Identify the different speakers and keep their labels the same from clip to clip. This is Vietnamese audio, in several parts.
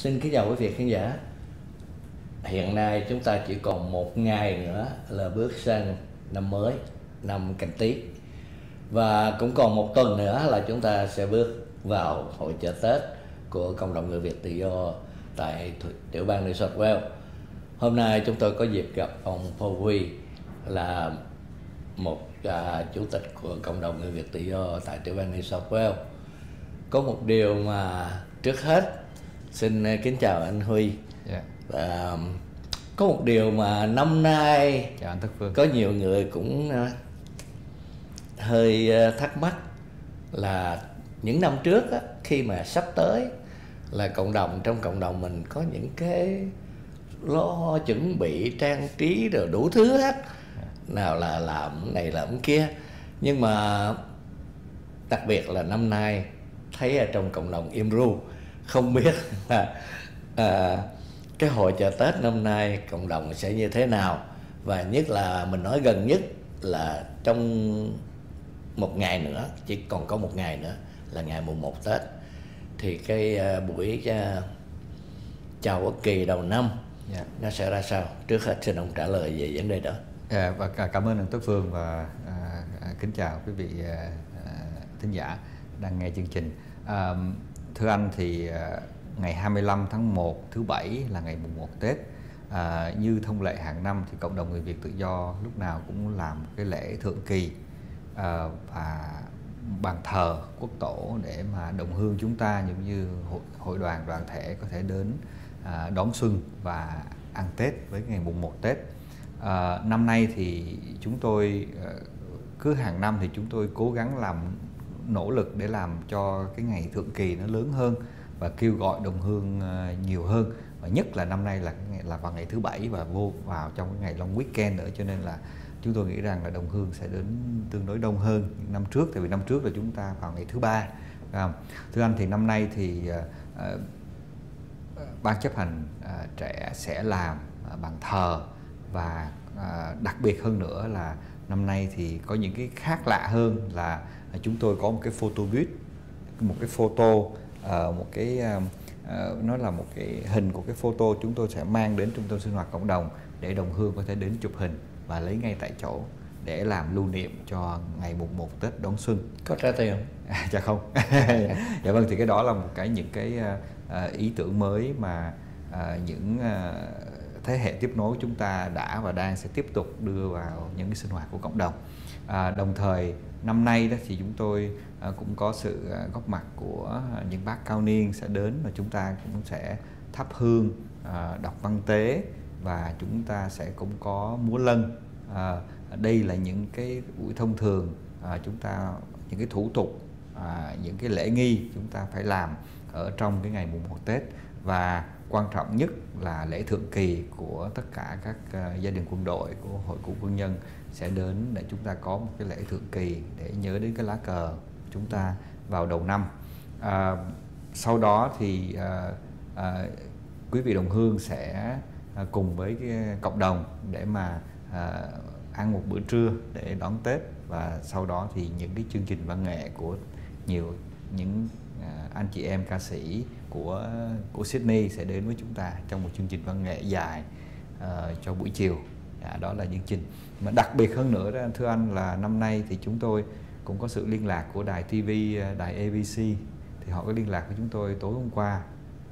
Speaker 1: Xin kính chào quý vị khán giả. Hiện nay chúng ta chỉ còn một ngày nữa là bước sang năm mới, năm Canh tí Và cũng còn một tuần nữa là chúng ta sẽ bước vào hội chợ Tết của cộng đồng người Việt tự do tại tiểu bang New South Wales. Hôm nay chúng tôi có dịp gặp ông Paul Huy là một à, chủ tịch của cộng đồng người Việt tự do tại tiểu bang New South Wales. Có một điều mà trước hết xin uh, kính chào anh Huy.
Speaker 2: Dạ.
Speaker 1: Và um, có một điều mà năm nay
Speaker 2: Chào anh Phương.
Speaker 1: có nhiều người cũng uh, hơi uh, thắc mắc là những năm trước á, khi mà sắp tới là cộng đồng trong cộng đồng mình có những cái lo chuẩn bị trang trí rồi đủ thứ hết nào là làm này làm kia nhưng mà đặc biệt là năm nay thấy ở trong cộng đồng Imru không biết là à, cái hội chợ Tết năm nay cộng đồng sẽ như thế nào và nhất là mình nói gần nhất là trong một ngày nữa chỉ còn có một ngày nữa là ngày mùng 1 Tết thì cái à, buổi à, chào quốc kỳ đầu năm
Speaker 2: Dạ.
Speaker 1: nó sẽ ra sao trước hết xin ông trả lời về vấn đề đó
Speaker 2: Dạ, và cả- cảm ơn anh Tất Phương và à, à, kính chào quý vị à, thính giả đang nghe chương trình. À, thưa anh thì ờ, ngày 25 tháng 1 thứ bảy là ngày mùng 1 Tết. À, như thông lệ hàng năm thì cộng đồng người Việt tự do lúc nào cũng làm cái lễ thượng kỳ à, và bàn thờ quốc tổ để mà đồng hương chúng ta giống như hội, hội đoàn đoàn thể có thể đến à, đón xuân và ăn Tết với ngày mùng 1 Tết. À, năm nay thì chúng tôi cứ hàng năm thì chúng tôi cố gắng làm nỗ lực để làm cho cái ngày thượng kỳ nó lớn hơn và kêu gọi đồng hương ờ, nhiều hơn. Và nhất là năm nay là là vào ngày thứ bảy và vô vào trong cái ngày long weekend nữa cho nên là chúng tôi nghĩ rằng là đồng hương sẽ đến tương đối đông hơn những năm trước tại vì năm trước là chúng ta vào ngày thứ ba thưa anh thì năm nay thì uh, ban chấp hành uh, trẻ sẽ làm uh, bàn thờ và uh, đặc biệt hơn nữa là năm nay thì có những cái khác lạ hơn là chúng tôi có một cái photo booth một cái photo ờ, một cái à, nó là một cái hình của cái photo. Chúng tôi sẽ mang đến trung tâm sinh hoạt cộng đồng để đồng hương có thể đến chụp hình và lấy ngay tại chỗ để làm lưu niệm cho ngày mùng 1 Tết đón xuân.
Speaker 1: Có trả tiền không?
Speaker 2: À, dạ không. Dạ vâng thì cái đó là một cái những cái à, à, ý tưởng mới mà à, những à, thế hệ tiếp nối chúng ta đã và đang sẽ tiếp tục đưa vào những cái sinh hoạt của cộng đồng. À, đồng thời năm nay đó thì chúng tôi à, cũng có sự à, góp mặt của những bác cao niên sẽ đến và chúng ta cũng sẽ thắp hương à, đọc văn tế và chúng ta sẽ cũng có múa lân. À, đây là những cái buổi thông thường à, chúng ta những cái thủ tục à, những cái lễ nghi chúng ta phải làm ở trong cái ngày mùng một Tết. Và quan trọng nhất là lễ thượng kỳ của tất cả các ờ, gia đình quân đội của hội cựu quân nhân sẽ đến để chúng ta có một cái lễ thượng kỳ để nhớ đến cái lá cờ chúng ta vào đầu năm. À, sau đó thì à, à, quý vị đồng hương sẽ à, cùng với cái cộng đồng để mà à, ăn một bữa trưa để đón Tết. Và sau đó thì những cái chương trình văn nghệ của nhiều những à, anh chị em ca sĩ của của Sydney sẽ đến với chúng ta trong một chương trình văn nghệ dài uh, cho buổi chiều. À, đó là chương trình. Mà đặc biệt hơn nữa đó thưa anh là năm nay thì chúng tôi cũng có sự liên lạc của đài TV ờ, đài ABC thì họ có liên lạc với chúng tôi tối hôm qua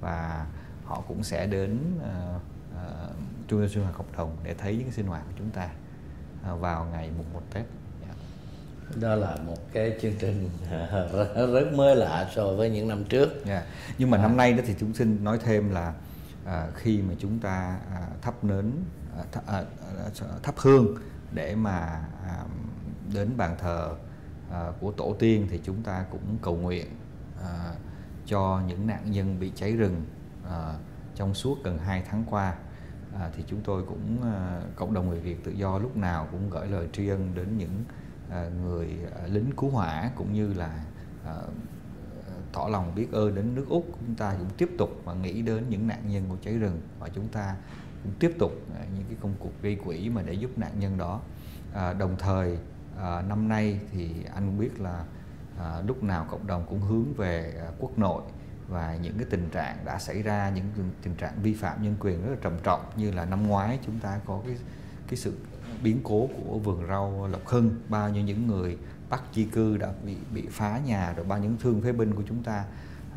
Speaker 2: và họ cũng sẽ đến uh, uh, trung tâm sinh hoạt cộng đồng để thấy những cái sinh hoạt của chúng ta uh, vào ngày mùng 1 Tết.
Speaker 1: Đó là một cái chương trình rất, mới lạ so với những năm trước.
Speaker 2: Dạ. Nhưng mà năm nay đó thì chúng xin nói thêm là à, khi mà chúng ta à, thắp nến à, thắp, à, à, thắp hương để mà à, đến bàn thờ à, của tổ tiên thì chúng ta cũng cầu nguyện à, cho những nạn nhân bị cháy rừng à, trong suốt gần 2 tháng qua. À, thì chúng tôi cũng à, cộng đồng người Việt tự do lúc nào cũng gửi lời tri ân đến những à, À, người à, lính cứu hỏa cũng như là à, tỏ lòng biết ơn đến nước Úc. Chúng ta cũng tiếp tục mà nghĩ đến những nạn nhân của cháy rừng và chúng ta cũng tiếp tục những cái công cuộc gây quỹ mà để giúp nạn nhân đó. À, đồng thời à, năm nay thì anh cũng biết là à, lúc nào cộng đồng cũng hướng về à, quốc nội và những cái tình trạng đã xảy ra những tình trạng vi phạm nhân quyền rất là trầm trọng. Như là năm ngoái chúng ta có cái cái sự biến cố của vườn rau Lộc Hưng. Bao nhiêu những người bắt di cư đã bị bị phá nhà rồi bao những thương phế binh của chúng ta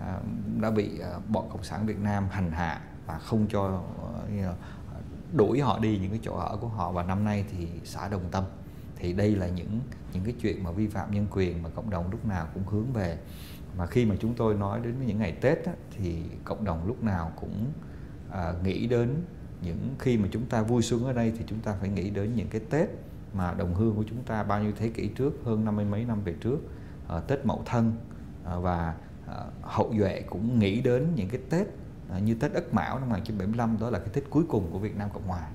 Speaker 2: à, đã bị à, bọn cộng sản Việt Nam hành hạ và không cho à, à, đuổi họ đi những cái chỗ ở của họ. Và năm nay thì xã Đồng Tâm thì đây là những những cái chuyện mà vi phạm nhân quyền mà cộng đồng lúc nào cũng hướng về. Mà khi mà chúng tôi nói đến những ngày Tết á, thì cộng đồng lúc nào cũng à, nghĩ đến những khi mà chúng ta vui xuân ở đây thì chúng ta phải nghĩ đến những cái Tết mà đồng hương của chúng ta bao nhiêu thế kỷ trước hơn năm mươi mấy năm về trước à, Tết Mậu Thân à, và à, hậu duệ cũng nghĩ đến những cái Tết à, như Tết Ất Mão năm 1975 đó là cái Tết cuối cùng của Việt Nam Cộng Hòa.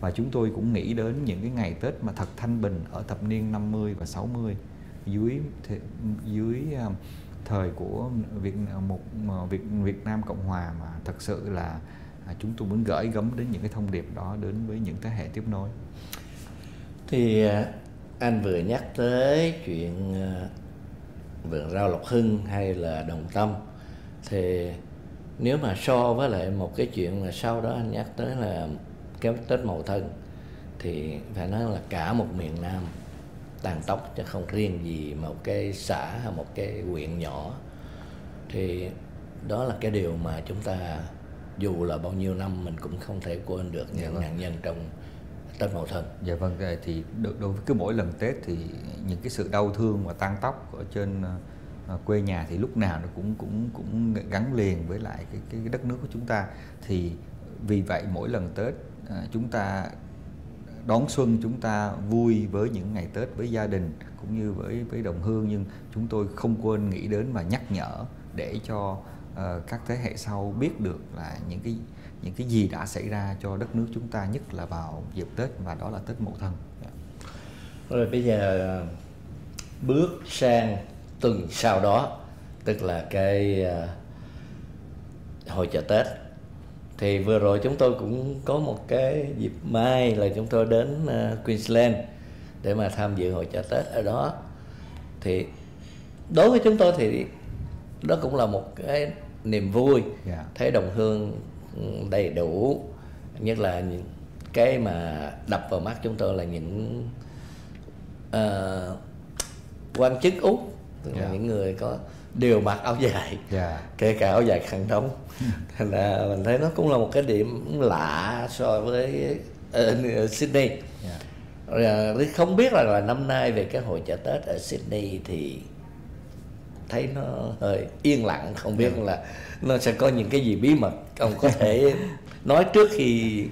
Speaker 2: Và chúng tôi cũng nghĩ đến những cái ngày Tết mà thật thanh bình ở thập niên 50 và 60 dưới dưới uh, thời của Việt một Việt Việt Nam Cộng Hòa mà thật sự là À, chúng tôi muốn gửi gắm đến những cái thông điệp đó đến với những thế hệ tiếp nối.
Speaker 1: Thì à, anh vừa nhắc tới chuyện à, vườn rau Lộc Hưng hay là Đồng Tâm, thì nếu mà so với lại một cái chuyện mà sau đó anh nhắc tới là cái Tết Mậu Thân, thì phải nói là cả một miền Nam tàn tóc chứ không riêng gì một cái xã hay một cái huyện nhỏ thì đó là cái điều mà chúng ta dù là bao nhiêu năm mình cũng không thể quên được những dạ nạn nhân trong Tết Mậu Thân.
Speaker 2: Dạ vâng, thì đối với cứ mỗi lần Tết thì những cái sự đau thương và tan tóc ở trên uh, quê nhà thì lúc nào nó cũng cũng cũng gắn liền với lại cái cái đất nước của chúng ta. Thì vì vậy mỗi lần Tết uh, chúng ta đón xuân chúng ta vui với những ngày Tết với gia đình cũng như với với đồng hương nhưng chúng tôi không quên nghĩ đến và nhắc nhở để cho uh, các thế hệ sau biết được là những cái những cái gì đã xảy ra cho đất nước chúng ta nhất là vào dịp Tết và đó là Tết Mậu Thân. Yeah.
Speaker 1: Rồi bây giờ ờ, bước sang tuần sau đó tức là cái uh, hội chợ Tết thì vừa rồi chúng tôi cũng có một cái dịp mai là chúng tôi đến uh, Queensland để mà tham dự hội chợ Tết ở đó thì đối với chúng tôi thì đó cũng là một cái niềm vui yeah. Dạ. thấy đồng hương đầy đủ nhất là những cái mà đập vào mắt chúng tôi là những uh, quan chức úc yeah. Dạ. những người có đều mặc áo dài yeah. Dạ. kể cả áo dài khăn đóng thành là mình thấy nó cũng là một cái điểm lạ so với uh, Sydney yeah. rồi không biết là, là năm nay về cái hội chợ Tết ở Sydney thì thấy nó hơi yên lặng không biết yeah. là nó sẽ có những cái gì bí mật. Ông có thể nói trước khi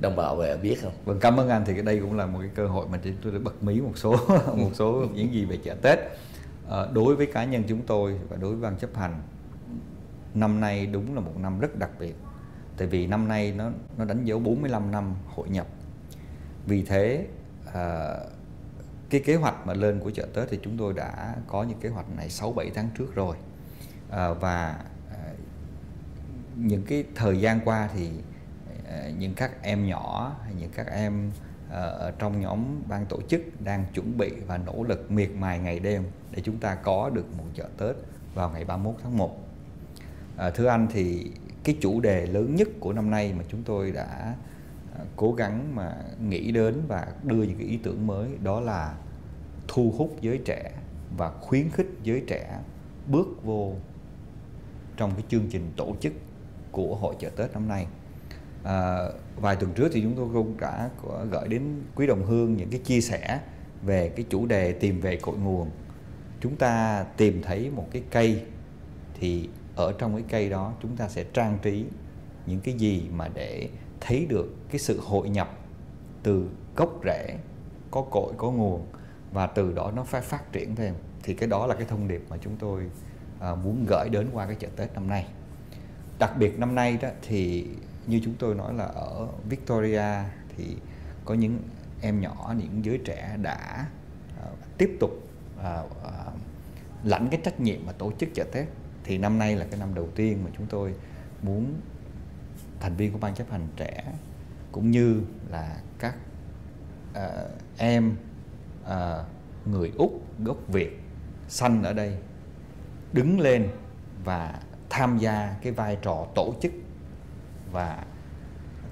Speaker 1: đồng bào về biết không?
Speaker 2: Vâng cảm ơn anh. Thì cái đây cũng là một cái cơ hội mà tôi đã bật mí một số một số những gì về chợ Tết. À, đối với cá nhân chúng tôi và đối với ban chấp hành năm nay đúng là một năm rất đặc biệt. Tại vì năm nay nó nó đánh dấu 45 năm hội nhập. Vì thế à, cái kế hoạch mà lên của chợ Tết thì chúng tôi đã có những kế hoạch này 6 7 tháng trước rồi à, và à, những cái thời gian qua thì à, những các em nhỏ hay những các em ở trong nhóm ban tổ chức đang chuẩn bị và nỗ lực miệt mài ngày đêm để chúng ta có được một chợ Tết vào ngày 31 tháng 1. À, thưa anh thì cái chủ đề lớn nhất của năm nay mà chúng tôi đã cố gắng mà nghĩ đến và đưa những cái ý tưởng mới đó là thu hút giới trẻ và khuyến khích giới trẻ bước vô trong cái chương trình tổ chức của hội chợ Tết năm nay. À, vài tuần trước thì chúng tôi cũng đã gửi đến quý đồng hương những cái chia sẻ về cái chủ đề tìm về cội nguồn. Chúng ta tìm thấy một cái cây thì ở trong cái cây đó chúng ta sẽ trang trí những cái gì mà để thấy được cái sự hội nhập từ gốc rễ có cội có nguồn và từ đó nó phải phát triển thêm. Thì cái đó là cái thông điệp mà chúng tôi à, muốn gửi đến qua cái chợ Tết năm nay. Đặc biệt năm nay đó thì như chúng tôi nói là ở Victoria thì có những em nhỏ những giới trẻ đã à, tiếp tục à, à, lãnh cái trách nhiệm mà tổ chức chợ Tết. Thì năm nay là cái năm đầu tiên mà chúng tôi muốn thành viên của ban chấp hành trẻ cũng như là các uh, em à, người úc gốc việt xanh ở đây đứng lên và tham gia cái vai trò tổ chức và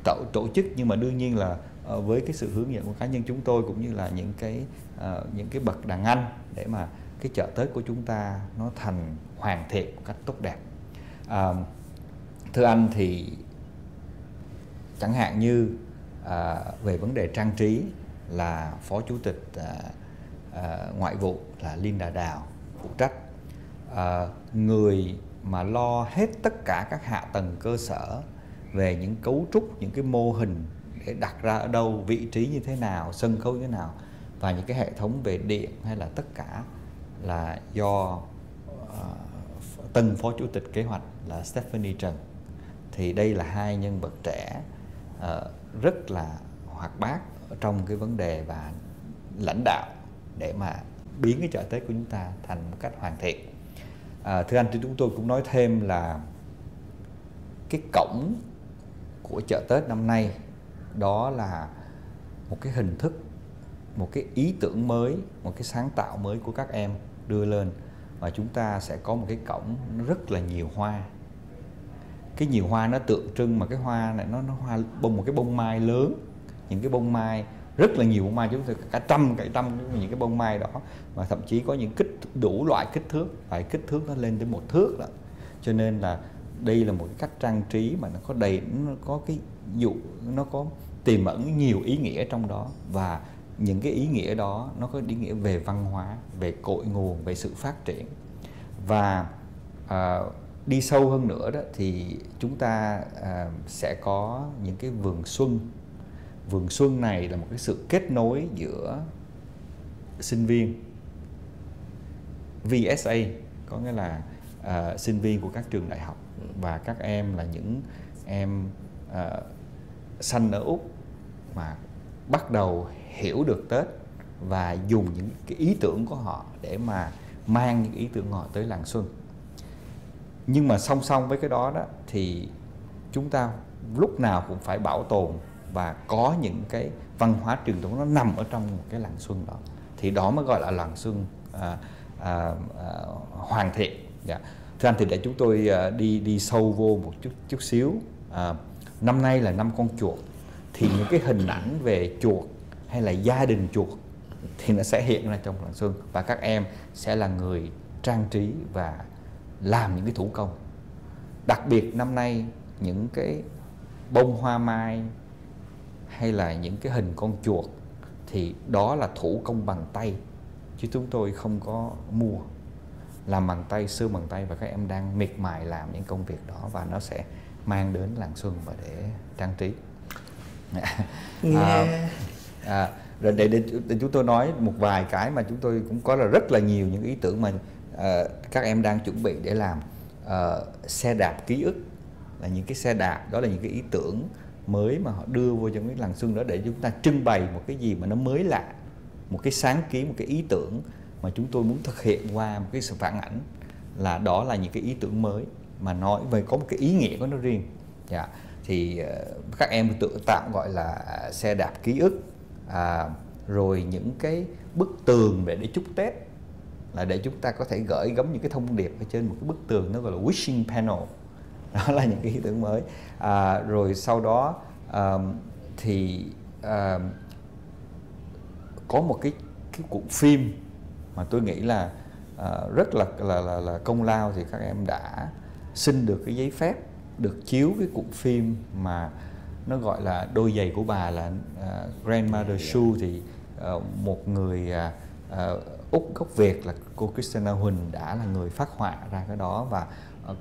Speaker 2: tổ, tổ chức nhưng mà đương nhiên là ờ, với cái sự hướng dẫn của cá nhân chúng tôi cũng như là những cái uh, những cái bậc đàn anh để mà cái chợ Tết của chúng ta nó thành hoàn thiện một cách tốt đẹp. Uh, thưa anh thì chẳng hạn như à, về vấn đề trang trí là phó chủ tịch à, à, ngoại vụ là Linda Đào phụ trách. À, người mà lo hết tất cả các hạ tầng cơ sở về những cấu trúc những cái mô hình để đặt ra ở đâu vị trí như thế nào sân khấu như thế nào và những cái hệ thống về điện hay là tất cả là do uh, tân phó chủ tịch kế hoạch là Stephanie Trần. Thì đây là hai nhân vật trẻ uh, rất là hoạt bát trong cái vấn đề và lãnh đạo để mà biến cái chợ Tết của chúng ta thành một cách hoàn thiện. À, thưa anh, thì chúng tôi cũng nói thêm là cái cổng của chợ Tết năm nay đó là một cái hình thức, một cái ý tưởng mới, một cái sáng tạo mới của các em đưa lên và chúng ta sẽ có một cái cổng rất là nhiều hoa cái nhiều hoa nó tượng trưng mà cái hoa này nó nó hoa bông một cái bông mai lớn những cái bông mai rất là nhiều bông mai chúng ta cả trăm cả trăm những cái bông mai đó. Và thậm chí có những kích đủ loại kích thước phải kích thước nó lên tới một thước đó cho nên là đây là một cái cách trang trí mà nó có đầy nó có cái dụ nó có tiềm ẩn nhiều ý nghĩa trong đó. Và những cái ý nghĩa đó nó có ý nghĩa về văn hóa về cội nguồn về sự phát triển. Và à, đi sâu hơn nữa đó thì chúng ta à, sẽ có những cái vườn xuân vườn xuân này là một cái sự kết nối giữa sinh viên VSA có nghĩa là uh, sinh viên của các trường đại học và các em là những em uh, sanh ở úc mà bắt đầu hiểu được tết và dùng những cái ý tưởng của họ để mà mang những ý tưởng của họ tới làng xuân. Nhưng mà song song với cái đó đó thì chúng ta lúc nào cũng phải bảo tồn và có những cái văn hóa truyền thống nó nằm ở trong một cái làng xuân đó. Thì đó mới gọi là làng xuân à, à, à, hoàn thiện dạ. thưa anh thì để chúng tôi à, đi đi sâu vô một chút chút xíu. À, năm nay là năm con chuột. Thì những cái hình ảnh về chuột hay là gia đình chuột thì nó sẽ hiện ra trong làng xuân. Và các em sẽ là người trang trí và làm những cái thủ công. Đặc biệt năm nay những cái bông hoa mai hay là những cái hình con chuột thì đó là thủ công bằng tay chứ chúng tôi không có mua. Làm bằng tay sơn bằng tay và các em đang miệt mài làm những công việc đó và nó sẽ mang đến làng xuân và để trang trí. À, à, rồi để, để, để chúng tôi nói một vài cái mà chúng tôi cũng có là rất là nhiều những ý tưởng mà uh, các em đang chuẩn bị để làm. Uh, xe đạp ký ức là những cái xe đạp đó là những cái ý tưởng mới mà họ đưa vô trong cái làng xuân đó để chúng ta trưng bày một cái gì mà nó mới lạ một cái sáng kiến một cái ý tưởng mà chúng tôi muốn thực hiện qua một cái sự phản ảnh là đó là những cái ý tưởng mới mà nói về có một cái ý nghĩa của nó riêng. Dạ. Thì ờ, các em tự tạo gọi là à, xe đạp ký ức à, rồi những cái bức tường để để chúc tết là để chúng ta có thể gửi gắm những cái thông điệp ở trên một cái bức tường nó gọi là wishing panel. đó là những cái ý tưởng mới. À, rồi sau đó um, thì um, có một cái cái cuộn phim mà tôi nghĩ là uh, rất là, là là là công lao thì các em đã xin được cái giấy phép được chiếu cái cuộn phim mà nó gọi là đôi giày của bà là uh, grandmother shoe thì uh, một người uh, uh, úc gốc việt là cô Christina Huỳnh đã là người phát họa ra cái đó và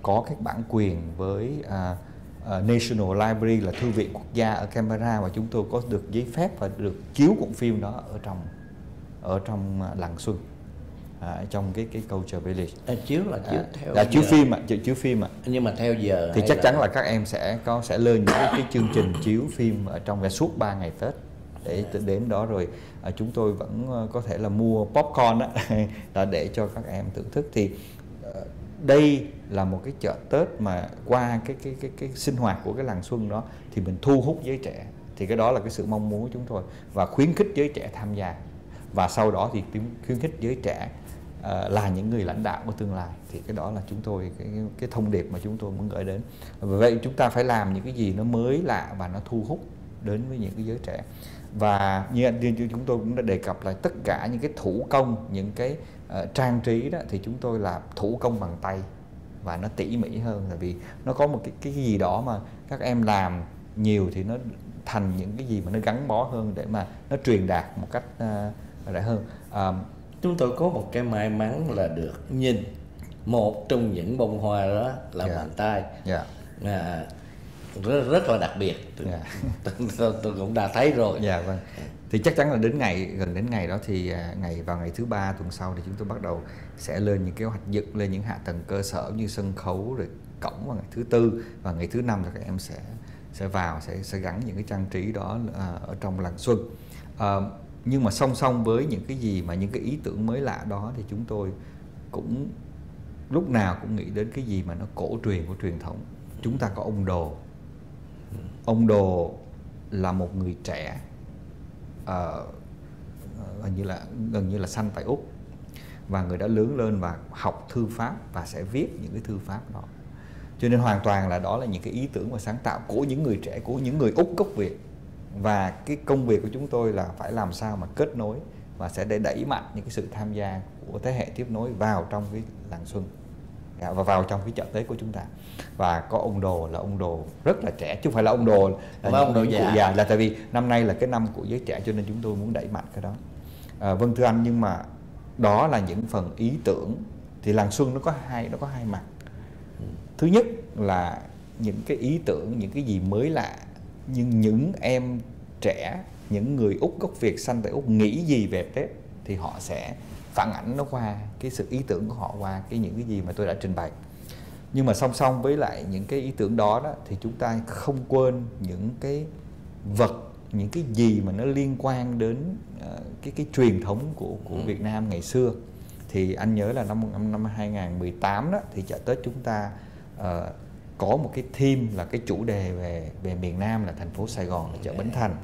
Speaker 2: có các bản quyền với uh, uh, National Library là thư viện quốc gia ở Canberra và chúng tôi có được giấy phép và được chiếu cuộn phim đó ở trong ở trong uh, làng xuân à, trong cái cái culture village.
Speaker 1: À, chiếu là chiếu à, theo
Speaker 2: là chiếu phim ạ à, chiếu, chiếu phim ạ. À.
Speaker 1: nhưng mà theo giờ
Speaker 2: thì chắc là... chắn là các em sẽ có sẽ lên những cái, cái chương trình chiếu phim ở trong suốt 3 ngày tết để đến đó rồi à, chúng tôi vẫn ờ, có thể là mua popcorn đó là để cho các em thưởng thức. Thì ờ, đây là một cái chợ Tết mà qua cái cái cái cái sinh hoạt của cái làng xuân đó thì mình thu hút giới trẻ. Thì cái đó là cái sự mong muốn của chúng tôi và khuyến khích giới trẻ tham gia. Và sau đó thì khuyến khích giới trẻ uh, là những người lãnh đạo của tương lai. Thì cái đó là chúng tôi cái cái thông điệp mà chúng tôi muốn gửi đến. Và vậy chúng ta phải làm những cái gì nó mới lạ và nó thu hút đến với những cái giới trẻ. Và như anh như chúng tôi cũng đã đề cập là tất cả những cái thủ công những cái uh, trang trí đó thì chúng tôi là thủ công bằng tay và nó tỉ mỉ hơn tại vì nó có một cái cái gì đó mà các em làm nhiều thì nó thành những cái gì mà nó gắn bó hơn để mà nó truyền đạt một cách uh, rẻ hơn uh,
Speaker 1: chúng tôi có một cái may mắn là được nhìn một trong những bông hoa đó là yeah. bàn tay yeah. À, rất rất là đặc biệt. Yeah. tôi, tôi cũng đã thấy rồi.
Speaker 2: Dạ vâng. Thì chắc chắn là đến ngày gần đến ngày đó thì à, ngày vào ngày thứ ba tuần sau thì chúng tôi bắt đầu sẽ lên những kế hoạch dựng lên những hạ tầng cơ sở như sân khấu rồi cổng vào ngày thứ tư. Và ngày thứ năm thì các em sẽ sẽ vào sẽ sẽ gắn những cái trang trí đó à, ở trong làng xuân. À, nhưng mà song song với những cái gì mà những cái ý tưởng mới lạ đó thì chúng tôi cũng lúc nào cũng nghĩ đến cái gì mà nó cổ truyền của truyền thống. Chúng ta có ông đồ ông đồ là một người trẻ ờ, ờ, uh, gần như là gần như là sanh tại úc. Và người đã lớn lên và học thư pháp và sẽ viết những cái thư pháp đó. Cho nên hoàn toàn là đó là những cái ý tưởng và sáng tạo của những người trẻ của những người úc gốc việt. Và cái công việc của chúng tôi là phải làm sao mà kết nối và sẽ để đẩy mạnh những cái sự tham gia của thế hệ tiếp nối vào trong cái làng xuân và vào trong cái chợ Tết của chúng ta. Và có ông đồ là ông đồ rất là trẻ chứ không phải là ông đồ
Speaker 1: là ông đồ già.
Speaker 2: già. Là tại vì năm nay là cái năm của giới trẻ cho nên chúng tôi muốn đẩy mạnh cái đó. À, vâng thưa anh nhưng mà đó là những phần ý tưởng. Thì làng xuân nó có hai nó có hai mặt. Thứ nhất là những cái ý tưởng những cái gì mới lạ nhưng những em trẻ những người úc gốc việt sanh tại úc nghĩ gì về tết thì họ sẽ phản ảnh nó qua cái sự ý tưởng của họ qua cái những cái gì mà tôi đã trình bày. Nhưng mà song song với lại những cái ý tưởng đó đó thì chúng ta không quên những cái vật những cái gì mà nó liên quan đến uh, cái cái truyền thống của của ừ. Việt Nam ngày xưa. Thì anh nhớ là năm năm 2018 đó thì chợ Tết chúng ta uh, có một cái theme là cái chủ đề về về miền Nam là thành phố Sài Gòn là chợ Bến Thành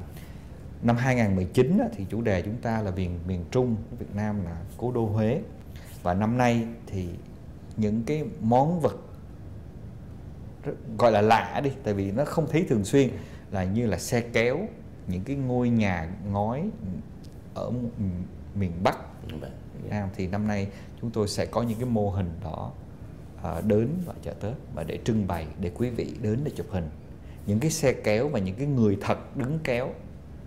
Speaker 2: năm 2019 thì chủ đề chúng ta là miền miền Trung của Việt Nam là cố đô Huế. Và năm nay thì những cái món vật gọi là lạ đi tại vì nó không thấy thường xuyên là như là xe kéo những cái ngôi nhà ngói ở miền Bắc. Việt Nam. Thì năm nay chúng tôi sẽ có những cái mô hình đó à, đến vào chợ Tết và để trưng bày để quý vị đến để chụp hình. Những cái xe kéo và những cái người thật đứng kéo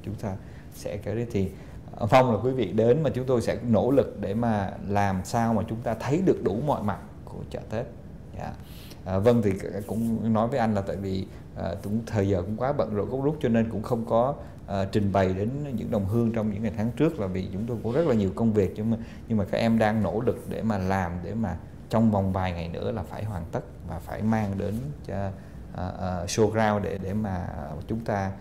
Speaker 2: chúng ta sẽ cái đến thì ờ, phong là quý vị đến mà chúng tôi sẽ nỗ lực để mà làm sao mà chúng ta thấy được đủ mọi mặt của chợ Tết. Yeah. À, vâng thì cũng nói với anh là tại vì à, cũng thời giờ cũng quá bận rộn gốc rút cho nên cũng không có à, trình bày đến những đồng hương trong những ngày tháng trước là vì chúng tôi có rất là nhiều công việc nhưng mà nhưng mà các em đang nỗ lực để mà làm để mà trong vòng vài ngày nữa là phải hoàn tất và phải mang đến cho uh, uh, showground để để mà chúng ta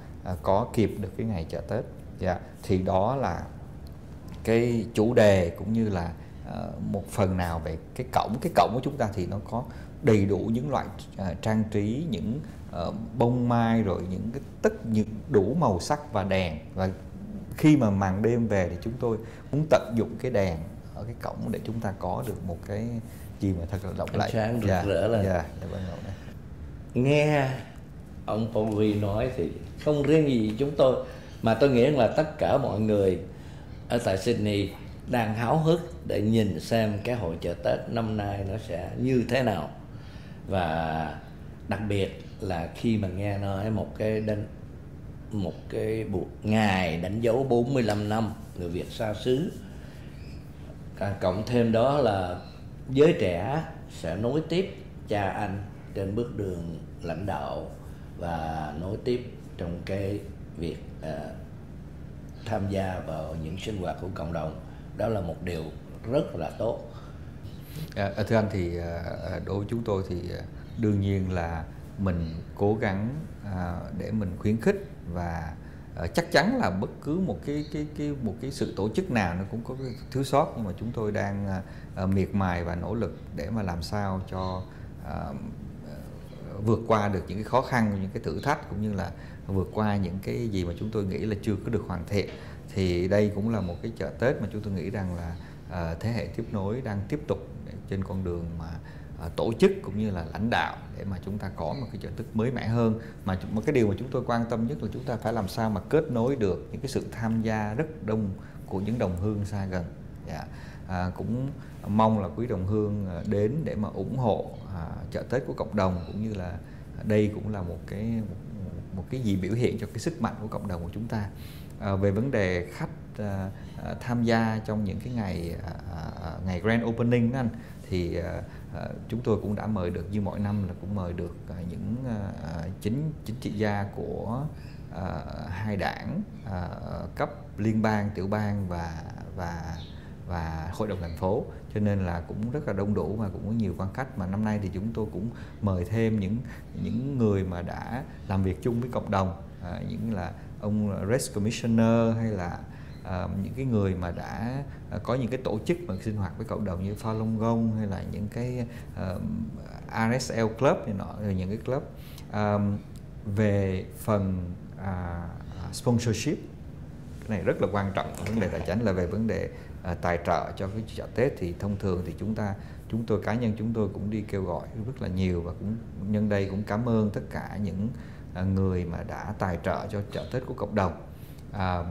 Speaker 2: có kịp được cái ngày chợ Tết. Dạ thì đó là cái chủ đề cũng như là uh, một phần nào về cái cổng. Cái cổng của chúng ta thì nó có đầy đủ những loại uh, trang trí những bông mai rồi những cái tất những đủ màu sắc và đèn. Và khi mà màn đêm về thì chúng tôi muốn tận dụng cái đèn ở cái cổng để chúng ta có được một cái gì mà thật là lộng lẫy.
Speaker 1: sáng rực dạ, rỡ lên. dạ, dạ, vâng, nghe ông Paul Huy nói thì không riêng gì chúng tôi, mà tôi nghĩ là tất cả mọi người ở tại Sydney đang háo hức để nhìn xem cái hội chợ Tết năm nay nó sẽ như thế nào. Và đặc biệt là khi mà nghe nói một cái đánh, một cái buộc ngày đánh dấu 45 năm người Việt xa xứ. Cộng thêm đó là giới trẻ sẽ nối tiếp cha anh trên bước đường lãnh đạo và nối tiếp trong cái việc uh, tham gia vào những sinh hoạt của cộng đồng. Đó là một điều rất là tốt.
Speaker 2: À, à thưa anh thì à, đối với chúng tôi thì đương nhiên là mình cố gắng à, để mình khuyến khích và chắc chắn là bất cứ một cái cái cái một cái sự tổ chức nào nó cũng có cái thiếu sót nhưng mà chúng tôi đang miệt mài và nỗ lực để mà làm sao cho vượt qua được những cái khó khăn những cái thử thách cũng như là vượt qua những cái gì mà chúng tôi nghĩ là chưa có được hoàn thiện. Thì đây cũng là một cái chợ Tết mà chúng tôi nghĩ rằng là uh, thế hệ tiếp nối đang tiếp tục trên con đường mà ờ, tổ chức cũng như là lãnh đạo để mà chúng ta có một cái chợ Tết mới mẻ hơn. Mà một cái điều mà chúng tôi quan tâm nhất là chúng ta phải làm sao mà kết nối được những cái sự tham gia rất đông của những đồng hương xa gần. Yeah. À, cũng mong là quý đồng hương à, đến để mà ủng hộ à, chợ Tết của cộng đồng cũng như là đây cũng là một cái một, một cái gì biểu hiện cho cái sức mạnh của cộng đồng của chúng ta. À, về vấn đề khách à, à tham gia trong những cái ngày à, à ngày grand opening anh thì à, chúng tôi cũng đã mời được như mọi năm là cũng mời được à, những à chính chính trị gia của à, hai đảng à, cấp liên bang tiểu bang và và và hội đồng thành phố. Cho nên là cũng rất là đông đủ và cũng có nhiều quan khách mà năm nay thì chúng tôi cũng mời thêm những những người mà đã làm việc chung với cộng đồng. À, những là ông Res Commissioner hay là à, những cái người mà đã à, có những cái tổ chức mà sinh hoạt với cộng đồng như Falun Gong hay là những cái à, RSL Club này nọ rồi những cái club à, về phần à, sponsorship này rất là quan trọng vấn đề tài chính là về vấn đề À, tài trợ cho cái chợ Tết thì thông thường thì chúng ta chúng tôi cá nhân chúng tôi cũng đi kêu gọi rất là nhiều và cũng nhân đây cũng cảm ơn tất cả những à, người mà đã tài trợ cho chợ Tết của cộng đồng. À,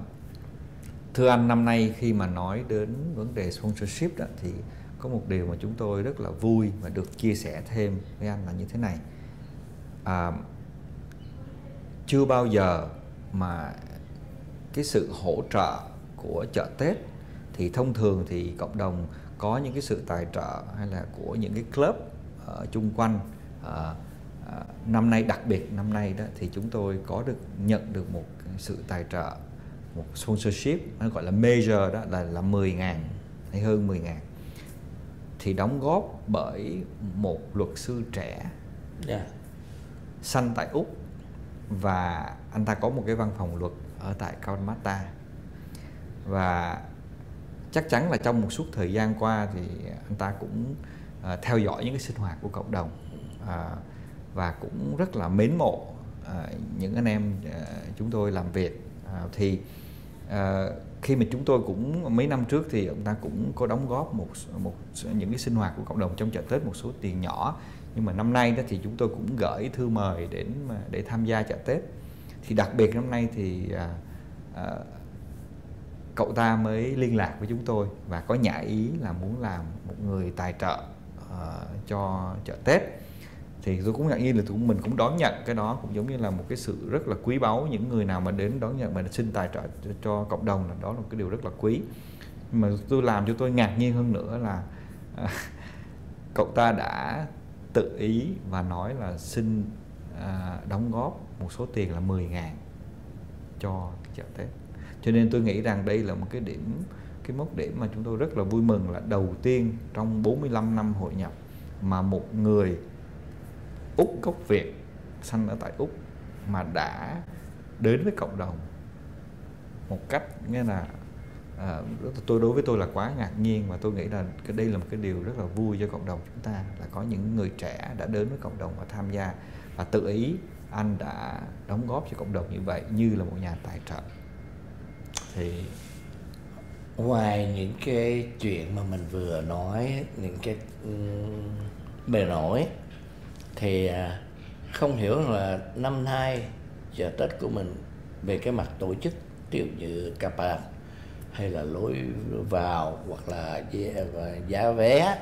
Speaker 2: thưa anh năm nay khi mà nói đến vấn đề sponsorship đó thì có một điều mà chúng tôi rất là vui và được chia sẻ thêm với anh là như thế này. À, chưa bao giờ mà cái sự hỗ trợ của chợ Tết thì thông thường thì cộng đồng có những cái sự tài trợ hay là của những cái club ở chung quanh à, à, năm nay đặc biệt năm nay đó thì chúng tôi có được nhận được một sự tài trợ một sponsorship nó gọi là major đó là là 10 ngàn hay hơn 10 ngàn thì đóng góp bởi một luật sư trẻ yeah. Dạ. sanh tại úc và anh ta có một cái văn phòng luật ở tại Kalamata và chắc chắn là trong một suốt thời gian qua thì anh ta cũng uh, theo dõi những cái sinh hoạt của cộng đồng. Uh, và cũng rất là mến mộ uh, những anh em uh, chúng tôi làm việc. Uh, thì uh, khi mà chúng tôi cũng mấy năm trước thì ông ta cũng có đóng góp một một những cái sinh hoạt của cộng đồng trong chợ Tết một số tiền nhỏ nhưng mà năm nay đó thì chúng tôi cũng gửi thư mời đến mà để tham gia chợ Tết. Thì đặc biệt năm nay thì à, à, cậu ta mới liên lạc với chúng tôi và có nhã ý là muốn làm một người tài trợ uh, cho chợ Tết. Thì tôi cũng ngạc nhiên là tụi mình cũng đón nhận cái đó cũng giống như là một cái sự rất là quý báu những người nào mà đến đón nhận mà xin tài trợ cho, cho cộng đồng là đó là một cái điều rất là quý. Nhưng mà tôi làm cho tôi ngạc nhiên hơn nữa là uh, cậu ta đã tự ý và nói là xin à, đóng góp một số tiền là 10 ngàn cho chợ Tết. Cho nên tôi nghĩ rằng đây là một cái điểm cái mốc điểm mà chúng tôi rất là vui mừng là đầu tiên trong 45 năm hội nhập mà một người Úc gốc Việt sanh ở tại Úc mà đã đến với cộng đồng một cách nghĩa là à, tôi đối với tôi là quá ngạc nhiên và tôi nghĩ là cái đây là một cái điều rất là vui cho cộng đồng chúng ta là có những người trẻ đã đến với cộng đồng và tham gia. Và tự ý anh đã đóng góp cho cộng đồng như vậy như là một nhà tài trợ.
Speaker 1: Thì ngoài những cái chuyện mà mình vừa nói những cái um, bề nổi thì à, không hiểu là năm nay giờ Tết của mình về cái mặt tổ chức ví dụ như capa hay là lối vào hoặc là giá vé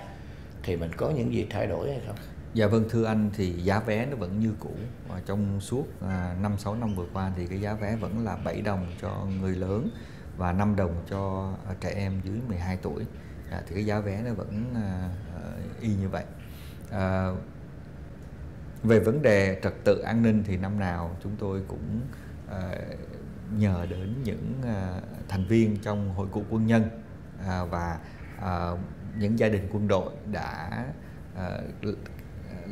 Speaker 1: thì mình có những gì thay đổi hay không?
Speaker 2: Dạ vâng thưa anh thì giá vé nó vẫn như cũ. Và trong suốt à, năm à, 6 năm vừa qua thì cái giá vé vẫn là 7 đồng cho người lớn và 5 đồng cho à, trẻ em dưới 12 tuổi. À, thì cái giá vé nó vẫn à, ờ, y như vậy. À, về vấn đề trật tự an ninh thì năm nào chúng tôi cũng à, nhờ đến những à, thành viên trong hội cựu quân nhân à, và à, những gia đình quân đội đã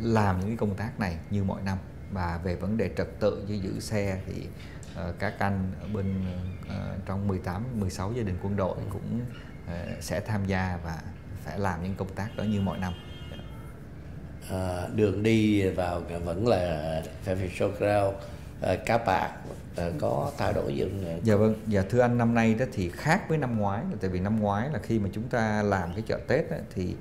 Speaker 2: làm những công tác này như mọi năm và về vấn đề trật tự như giữ xe thì các anh ở bên trong 18 16 gia đình quân đội cũng sẽ tham gia và phải làm những công tác đó như mọi năm.
Speaker 1: À, đường đi vào vẫn là phải showground uh, cá bạc Ờ, có thay đổi gì không?
Speaker 2: Dạ vâng, dạ thưa anh năm nay đó thì khác với năm ngoái tại vì năm ngoái là khi mà chúng ta làm cái chợ Tết đó, thì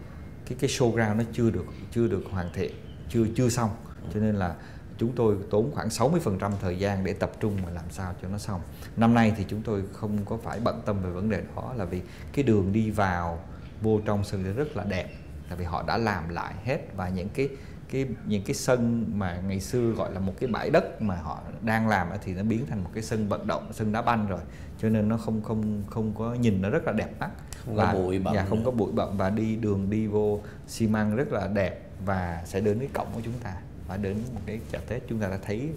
Speaker 2: cái cái showground nó chưa được chưa được hoàn thiện, chưa chưa xong cho nên là chúng tôi tốn khoảng 60% thời gian để tập trung mà làm sao cho nó xong. Năm nay thì chúng tôi không có phải bận tâm về vấn đề đó là vì cái đường đi vào vô trong sân rất là đẹp tại vì họ đã làm lại hết và những cái cái những cái sân mà ngày xưa gọi là một cái bãi đất mà họ đang làm thì nó biến thành một cái sân vận động sân đá banh rồi. Cho nên nó không không không có nhìn nó rất là đẹp mắt.
Speaker 1: Không
Speaker 2: và
Speaker 1: có bụi bặm
Speaker 2: dạ, không
Speaker 1: nữa.
Speaker 2: có bụi bặm và đi đường đi vô xi măng rất là đẹp và sẽ đến cái cổng của chúng ta. Và đến một cái chợ Tết chúng ta đã thấy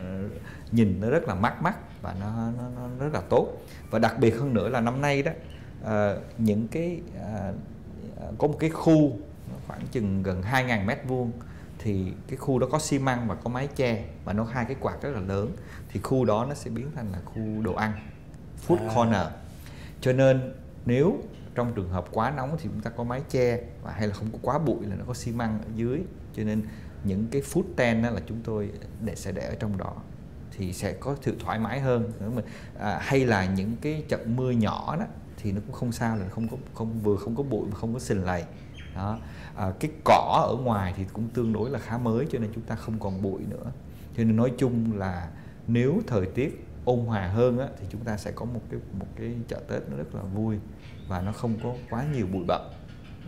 Speaker 2: ờ, nhìn nó rất là mát mắt và nó, nó, nó rất là tốt. Và đặc biệt hơn nữa là năm nay đó ờ, những cái ờ, có một cái khu khoảng chừng gần 2.000 mét vuông thì cái khu đó có xi măng và có mái che và nó hai cái quạt rất là lớn thì khu đó nó sẽ biến thành là khu đồ ăn food
Speaker 1: À.
Speaker 2: corner. Cho nên nếu trong trường hợp quá nóng thì chúng ta có mái che và hay là không có quá bụi là nó có xi măng ở dưới. Cho nên những cái food tent đó là chúng tôi để sẽ để ở trong đó thì sẽ có sự thoải mái hơn. Mà à, hay là những cái trận mưa nhỏ đó thì nó cũng không sao là không có không vừa không có bụi và không có sình lầy đó. À, cái cỏ ở ngoài thì cũng tương đối là khá mới cho nên chúng ta không còn bụi nữa. Cho nên nói chung là nếu thời tiết ôn hòa hơn á, thì chúng ta sẽ có một cái một cái chợ Tết nó rất là vui và nó không có quá nhiều bụi bặm.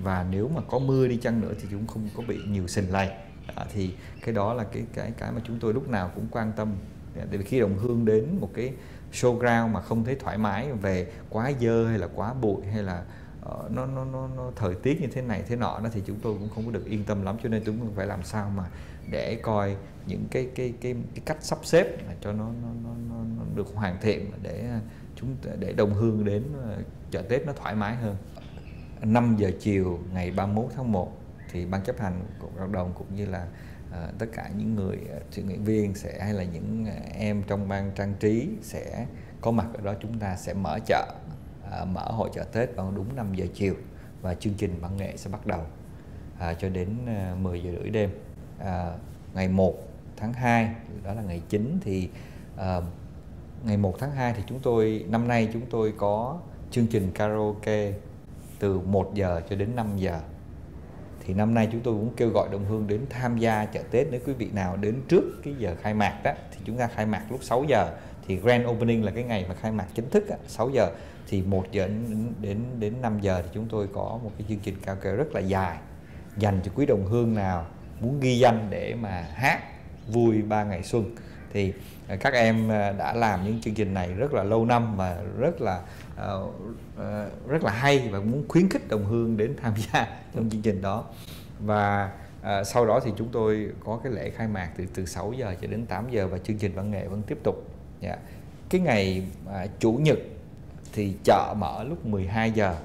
Speaker 2: Và nếu mà có mưa đi chăng nữa thì chúng không có bị nhiều sình lầy. À, thì cái đó là cái cái cái mà chúng tôi lúc nào cũng quan tâm. Tại vì khi đồng hương đến một cái showground mà không thấy thoải mái về quá dơ hay là quá bụi hay là Ờ, nó, nó nó nó thời tiết như thế này thế nọ đó thì chúng tôi cũng không có được yên tâm lắm cho nên chúng tôi phải làm sao mà để coi những cái cái cái, cái cách sắp xếp là cho nó nó, nó, nó, nó được hoàn thiện để ờ, chúng để đồng hương đến ờ, chợ Tết nó thoải mái hơn. 5 giờ chiều ngày 31 tháng 1 thì ban chấp hành của cộng đồng cũng như là ờ, tất cả những người ờ, sự nguyện viên sẽ hay là những em trong ban trang trí sẽ có mặt ở đó chúng ta sẽ mở chợ ờ, mở hội chợ Tết vào đúng 5 giờ chiều và chương trình văn nghệ sẽ bắt đầu à, cho đến à, ờ, 10 giờ rưỡi đêm. À, ngày 1 tháng 2 đó là ngày chính thì à, ngày 1 tháng 2 thì chúng tôi năm nay chúng tôi có chương trình karaoke từ 1 giờ cho đến 5 giờ. Thì năm nay chúng tôi cũng kêu gọi đồng hương đến tham gia chợ Tết. Nếu quý vị nào đến trước cái giờ khai mạc đó thì chúng ta khai mạc lúc 6 giờ. Thì grand opening là cái ngày mà khai mạc chính thức á, 6 giờ thì 1 giờ đến đến đến 5 giờ thì chúng tôi có một cái chương trình cao karaoke rất là dài dành cho quý đồng hương nào muốn ghi danh để mà hát vui ba ngày xuân. Thì à, các em à, đã làm những chương trình này rất là lâu năm và rất là uh, rất là hay và muốn khuyến khích đồng hương đến tham gia trong chương trình đó. Và uh, sau đó thì chúng tôi có cái lễ khai mạc từ từ 6 giờ cho đến 8 giờ và chương trình văn nghệ vẫn tiếp tục. Yeah. cái ngày uh, chủ nhật thì chợ mở lúc 12 giờ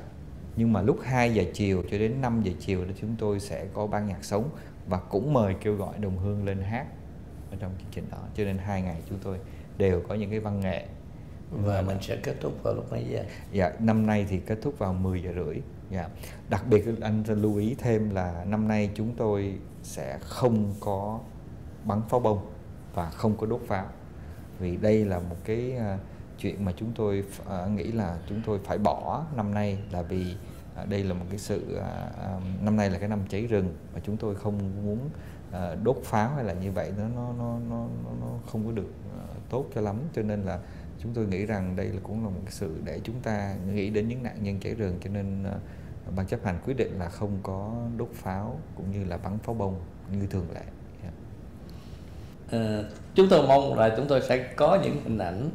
Speaker 2: nhưng mà lúc 2 giờ chiều cho đến 5 giờ chiều thì chúng tôi sẽ có ban nhạc sống và cũng mời kêu gọi đồng hương lên hát ở trong chương trình đó cho nên hai ngày chúng tôi đều có những cái văn nghệ
Speaker 1: và mình sẽ kết thúc vào lúc mấy giờ
Speaker 2: Dạ, năm nay thì kết thúc vào 10 giờ rưỡi. Dạ. Đặc biệt anh lưu ý thêm là năm nay chúng tôi sẽ không có bắn pháo bông và không có đốt pháo. Vì đây là một cái à, chuyện mà chúng tôi à, nghĩ là chúng tôi phải bỏ năm nay là vì à, đây là một cái sự à, năm nay là cái năm cháy rừng mà chúng tôi không muốn đốt pháo hay là như vậy nó nó nó nó nó, không có được tốt cho lắm cho nên là chúng tôi nghĩ rằng đây là cũng là một cái sự để chúng ta nghĩ đến những nạn nhân cháy rừng cho nên ban chấp hành quyết định là không có đốt pháo cũng như là bắn pháo bông như thường lệ. Yeah.
Speaker 1: Ừ, chúng tôi mong là chúng tôi sẽ có những hình ảnh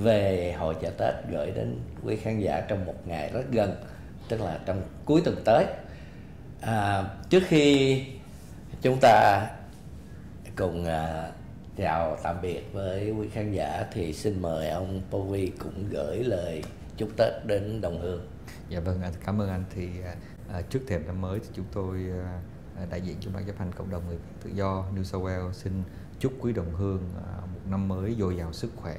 Speaker 1: về hội chợ Tết gửi đến quý khán giả trong một ngày rất gần tức là trong cuối tuần tới. À, trước khi chúng ta cùng à, chào tạm biệt với quý khán giả thì xin mời ông Povi cũng gửi lời chúc Tết đến đồng hương.
Speaker 2: Dạ vâng, cảm ơn anh. Thì à, à, trước thềm năm mới thì chúng tôi à, à, đại diện cho ban chấp hành cộng đồng người Việt tự do New South Wales xin chúc quý đồng hương à, một năm mới dồi dào sức khỏe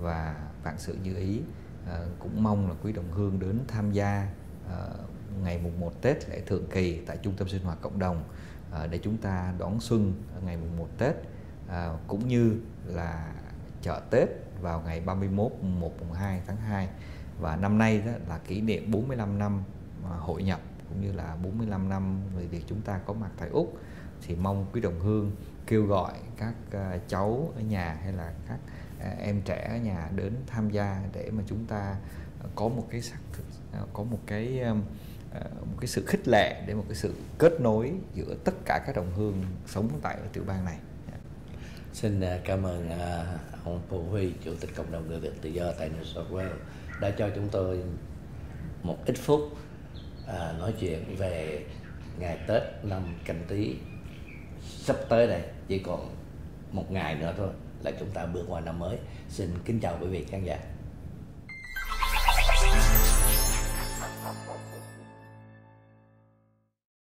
Speaker 2: và vạn sự như ý. À, cũng mong là quý đồng hương đến tham gia à, ngày mùng 1 Tết lễ thượng kỳ tại trung tâm sinh hoạt cộng đồng à, để chúng ta đón xuân ngày mùng 1 Tết. À, cũng như là chợ Tết vào ngày 31 1 mùng 2 tháng 2 và năm nay đó là kỷ niệm 45 năm hội nhập cũng như là 45 năm người Việt chúng ta có mặt tại Úc. Thì mong quý đồng hương kêu gọi các cháu ở nhà hay là các À, em trẻ ở nhà đến tham gia để mà chúng ta à, có một cái xác thực à, có một cái um, một cái sự khích lệ để một cái sự kết nối giữa tất cả các đồng hương sống tại tiểu bang này.
Speaker 1: Xin cảm ơn ông Phú Huy, Chủ tịch Cộng đồng người Việt tự do tại New South Wales đã cho chúng tôi một ít phút nói chuyện về ngày Tết năm Canh Tý sắp tới đây chỉ còn một ngày nữa thôi là chúng ta bước vào năm mới. Xin kính chào quý vị khán giả.